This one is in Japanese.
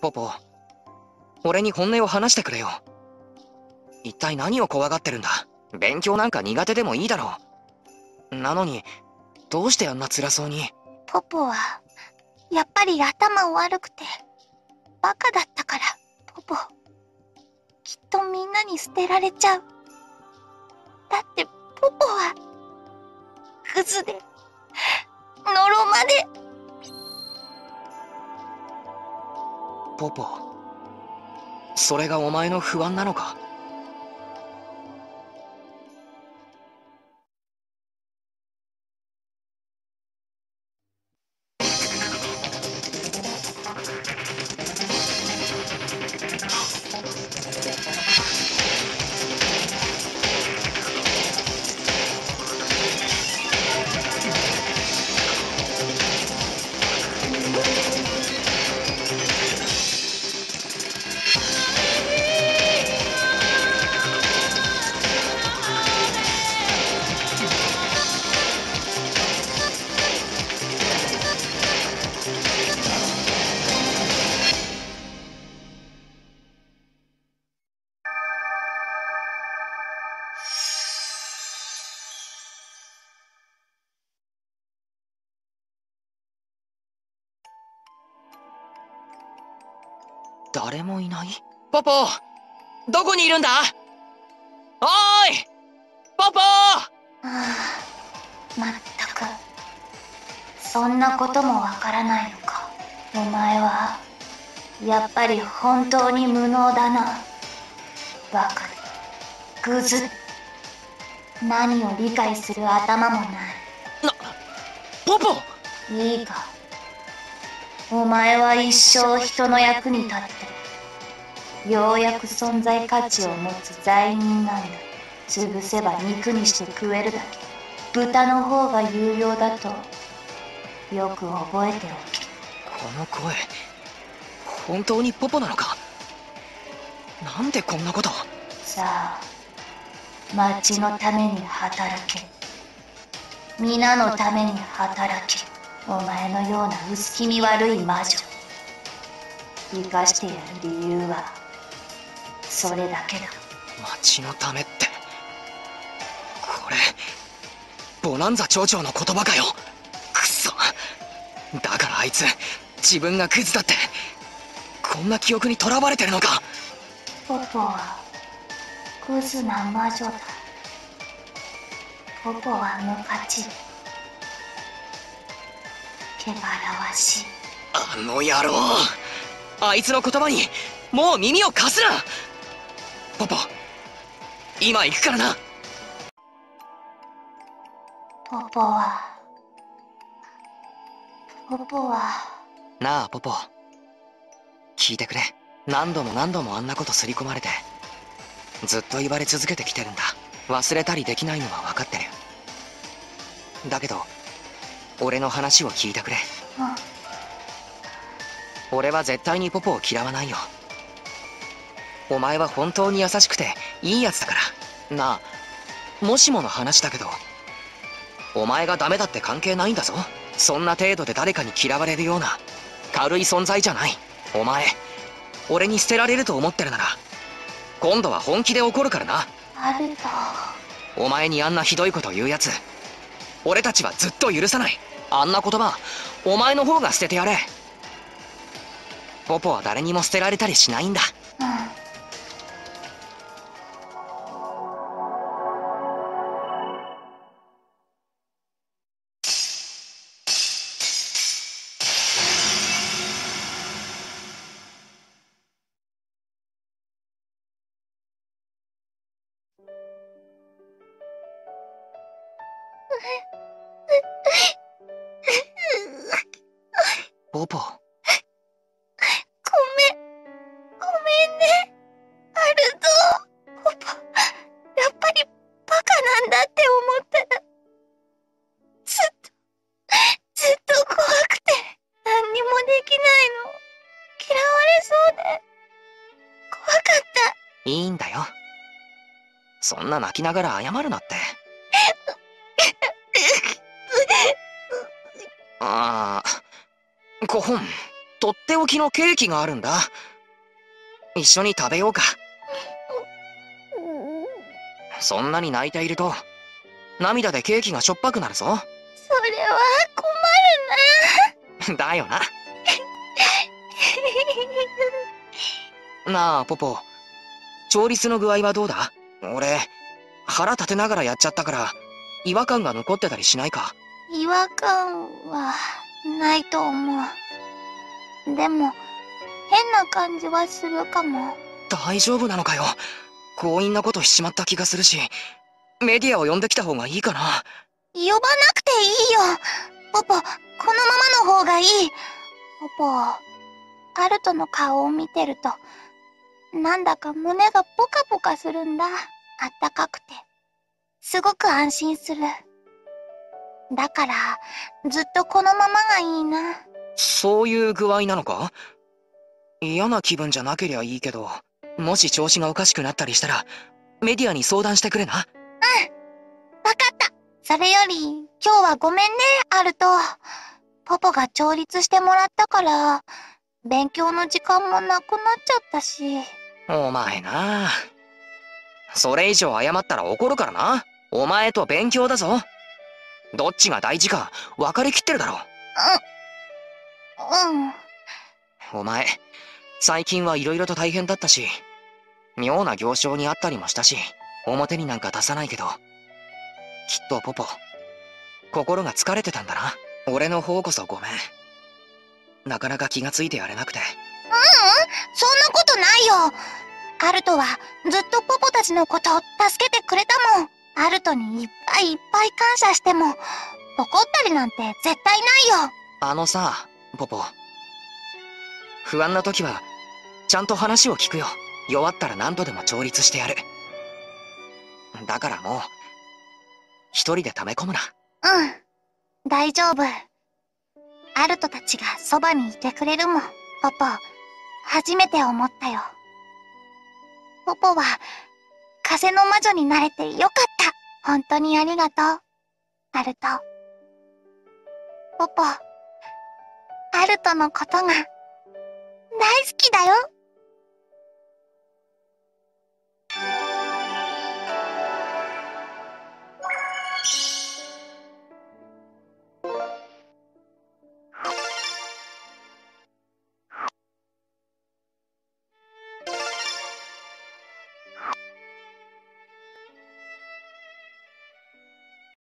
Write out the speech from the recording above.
ポポ。俺に本音を話してくれよ。一体何を怖がってるんだ？勉強なんか苦手でもいいだろう。なのにどうしてあんな辛そうに？ポポはやっぱり頭悪くてバカだったからポポ。きっとみんなに捨てられちゃう。だってポポはクズでのろまで。ポポ。それがお前の不安なのか？誰もいない？ポポどこにいるんだ？おーいポポ！はあまったく。そんなこともわからないのか。お前はやっぱり本当に無能だな。バカでグズ何を理解する頭もない。ポポ！いいかお前は一生人の役に立ってようやく存在価値を持つ罪人なんだ。潰せば肉にして食えるだけ。豚の方が有用だとよく覚えておけ。この声本当にポポなのか？なんでこんなことさあ町のために働け。皆のために働けお前のような薄気味悪い魔女。生かしてやる理由はそれだけだ。町のためって。これボナンザ町長の言葉かよ。くそだからあいつ自分がクズだってこんな記憶にとらわれてるのか。ポポはクズな魔女だ。ポポは無価値らわし。いあの野郎。あいつの言葉にもう耳を貸すな。ポポ今行くからな。ポポは。ポポは。なあポポ。聞いてくれ。何度も何度もあんなことすり込まれて。ずっと言われ続けてきてるんだ。忘れたりできないのは分かってる。だけど俺の話を聞いてくれ。うん俺は絶対にポポを嫌わないよ。お前は本当に優しくていいやつだから。なあもしもの話だけどお前がダメだって関係ないんだぞ。そんな程度で誰かに嫌われるような軽い存在じゃない。お前俺に捨てられると思ってるなら今度は本気で怒るからな。お前にあんなひどいこと言うやつ俺たちはずっと許さない。あんな言葉お前の方が捨ててやれ。ポポは誰にも捨てられたりしないんだ。ポポごめん。ごめんね。アルト。ポポ、やっぱりバカなんだって思ったら、ずっと、ずっと怖くて、何にもできないの。嫌われそうで、怖かった。いいんだよそんな泣きながら謝るなってああコホンとっておきのケーキがあるんだ。一緒に食べようか。そんなに泣いていると、涙でケーキがしょっぱくなるぞ。それは困るだよな。なあ、ポポ。調律の具合はどうだ？俺、腹立てながらやっちゃったから、違和感が残ってたりしないか？違和感はないと思う。でも、変な感じはするかも。大丈夫なのかよ。強引なことしちまった気がするし、メディアを呼んできた方がいいかな。呼ばなくていいよ。ポポ、このままの方がいい。ポポ、アルトの顔を見てると、なんだか胸がポカポカするんだ。あったかくて。すごく安心する。だから、ずっとこのままがいいな。そういう具合なのか？嫌な気分じゃなけりゃいいけど、もし調子がおかしくなったりしたら、メディアに相談してくれな。わかった。それより、今日はごめんね、アルト。ポポが調律してもらったから、勉強の時間もなくなっちゃったし。お前なそれ以上謝ったら怒るからな。お前と勉強だぞ。どっちが大事か分かりきってるだろ。うん。お前、最近はいろいろと大変だったし、妙な行商にあったりもしたし、表になんか出さないけど、きっとポポ、心が疲れてたんだな。俺の方こそごめん。なかなか気がついてやれなくて。そんなことないよ。アルトはずっとポポたちのことを助けてくれたもん。アルトにいっぱいいっぱい感謝しても、怒ったりなんて絶対ないよ。あのさ、ポポ。不安な時は、ちゃんと話を聞くよ。弱ったら何度でも調律してやる。だからもう、一人で溜め込むな。うん。大丈夫。アルトたちがそばにいてくれるもん。ポポ、初めて思ったよ。ポポは、風の魔女になれてよかった。本当にありがとう。アルト。ポポ、アルトのことが、大好きだよ。